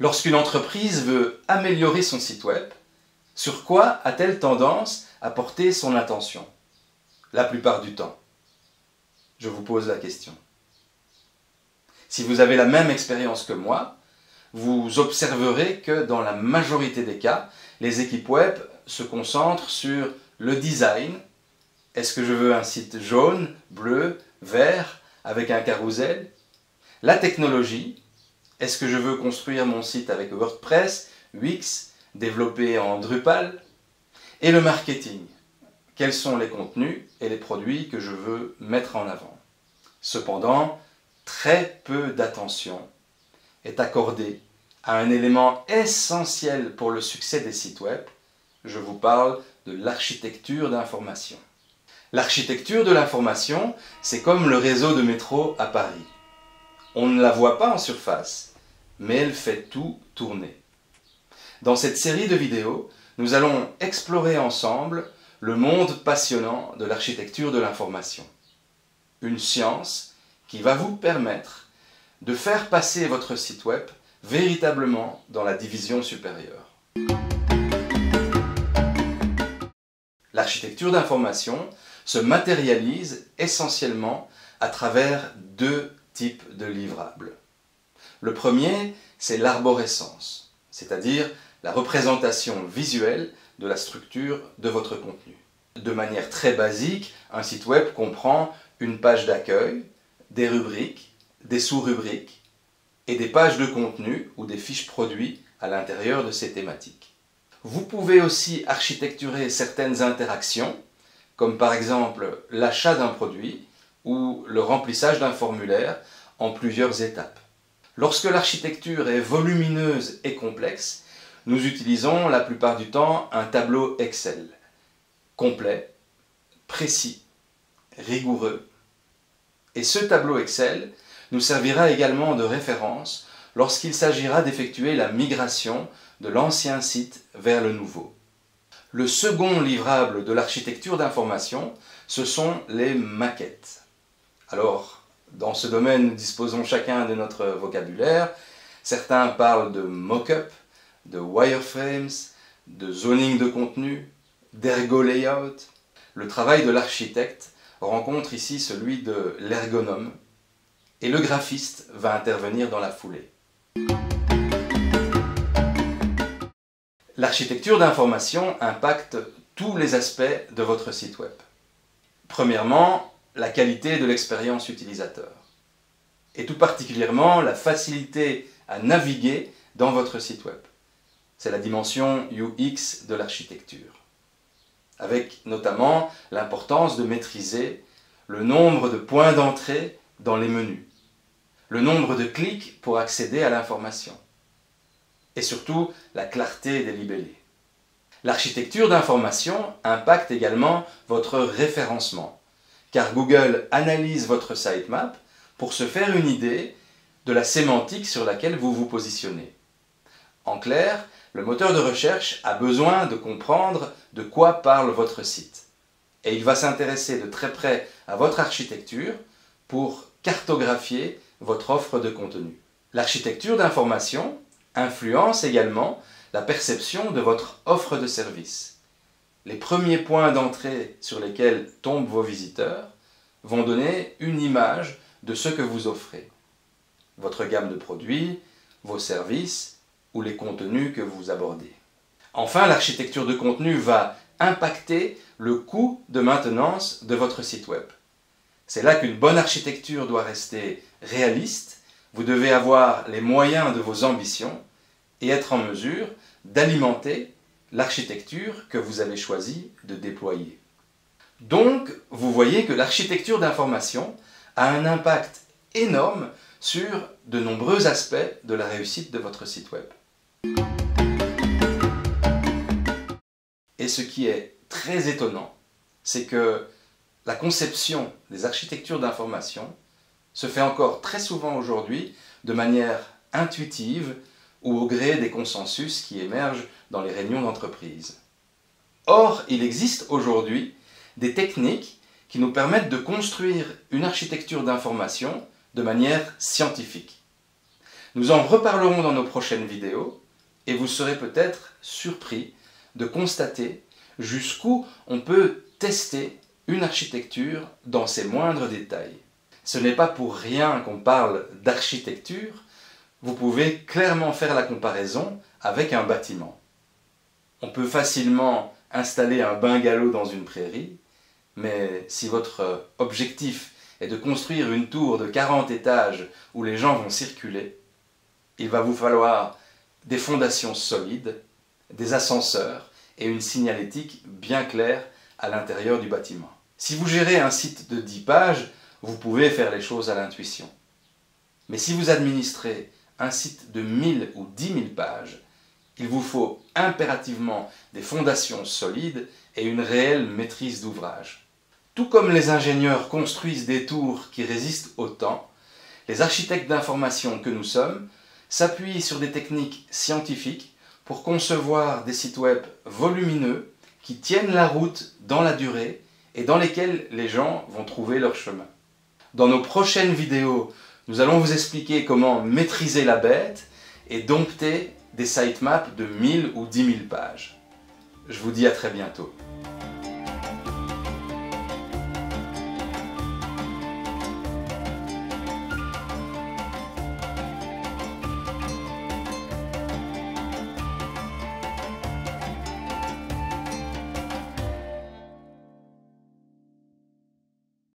Lorsqu'une entreprise veut améliorer son site web, sur quoi a-t-elle tendance à porter son attention La plupart du temps? Je vous pose la question. Si vous avez la même expérience que moi, vous observerez que dans la majorité des cas, les équipes web se concentrent sur le design. Est-ce que je veux un site jaune, bleu, vert, avec un carrousel? La technologie. Est-ce que je veux construire mon site avec WordPress, Wix, développé en Drupal Et le marketing? Quels sont les contenus et les produits que je veux mettre en avant? Cependant, très peu d'attention est accordée à un élément essentiel pour le succès des sites web. Je vous parle de l'architecture d'information. L'architecture de l'information, c'est comme le réseau de métro à Paris. On ne la voit pas en surface, mais elle fait tout tourner. Dans cette série de vidéos, nous allons explorer ensemble le monde passionnant de l'architecture de l'information. Une science qui va vous permettre de faire passer votre site web véritablement dans la division supérieure. L'architecture d'information se matérialise essentiellement à travers deux types de livrables. Le premier, c'est l'arborescence, c'est-à-dire la représentation visuelle de la structure de votre contenu. De manière très basique, un site web comprend une page d'accueil, des rubriques, des sous-rubriques et des pages de contenu ou des fiches produits à l'intérieur de ces thématiques. Vous pouvez aussi architecturer certaines interactions, comme par exemple l'achat d'un produit ou le remplissage d'un formulaire en plusieurs étapes. Lorsque l'architecture est volumineuse et complexe, nous utilisons la plupart du temps un tableau Excel, complet, précis, rigoureux et ce tableau Excel nous servira également de référence lorsqu'il s'agira d'effectuer la migration de l'ancien site vers le nouveau. Le second livrable de l'architecture d'information, ce sont les maquettes. Alors, dans ce domaine, nous disposons chacun de notre vocabulaire. Certains parlent de mock-up, de wireframes, de zoning de contenu, d'ergo layout. Le travail de l'architecte rencontre ici celui de l'ergonome, et le graphiste va intervenir dans la foulée. L'architecture d'information impacte tous les aspects de votre site web. Premièrement, la qualité de l'expérience utilisateur, et tout particulièrement la facilité à naviguer dans votre site web. C'est la dimension UX de l'architecture. Avec notamment l'importance de maîtriser le nombre de points d'entrée dans les menus, le nombre de clics pour accéder à l'information, et surtout la clarté des libellés. L'architecture d'information impacte également votre référencement, car Google analyse votre sitemap pour se faire une idée de la sémantique sur laquelle vous vous positionnez. En clair, le moteur de recherche a besoin de comprendre de quoi parle votre site. Et il va s'intéresser de très près à votre architecture pour cartographier votre offre de contenu. L'architecture d'information influence également la perception de votre offre de service. Les premiers points d'entrée sur lesquels tombent vos visiteurs vont donner une image de ce que vous offrez. Votre gamme de produits, vos services, ou les contenus que vous abordez. Enfin, l'architecture de contenu va impacter le coût de maintenance de votre site web. C'est là qu'une bonne architecture doit rester réaliste, vous devez avoir les moyens de vos ambitions et être en mesure d'alimenter l'architecture que vous avez choisi de déployer. Donc, vous voyez que l'architecture d'information a un impact énorme sur de nombreux aspects de la réussite de votre site web. Et ce qui est très étonnant, c'est que la conception des architectures d'information se fait encore très souvent aujourd'hui de manière intuitive ou au gré des consensus qui émergent dans les réunions d'entreprise. Or, il existe aujourd'hui des techniques qui nous permettent de construire une architecture d'information de manière scientifique. Nous en reparlerons dans nos prochaines vidéos et vous serez peut-être surpris de constater jusqu'où on peut tester une architecture dans ses moindres détails. Ce n'est pas pour rien qu'on parle d'architecture, vous pouvez clairement faire la comparaison avec un bâtiment. On peut facilement installer un bungalow dans une prairie, mais si votre objectif est de construire une tour de 40 étages où les gens vont circuler, il va vous falloir des fondations solides, des ascenseurs et une signalétique bien claire à l'intérieur du bâtiment. Si vous gérez un site de 10 pages, vous pouvez faire les choses à l'intuition. Mais si vous administrez un site de 1000 ou 10 000 pages, il vous faut impérativement des fondations solides et une réelle maîtrise d'ouvrage. Tout comme les ingénieurs construisent des tours qui résistent au temps, les architectes d'information que nous sommes s'appuient sur des techniques scientifiques pour concevoir des sites web volumineux qui tiennent la route dans la durée et dans lesquels les gens vont trouver leur chemin. Dans nos prochaines vidéos, nous allons vous expliquer comment maîtriser la bête et dompter des sitemaps de 1000 ou 10 000 pages. Je vous dis à très bientôt.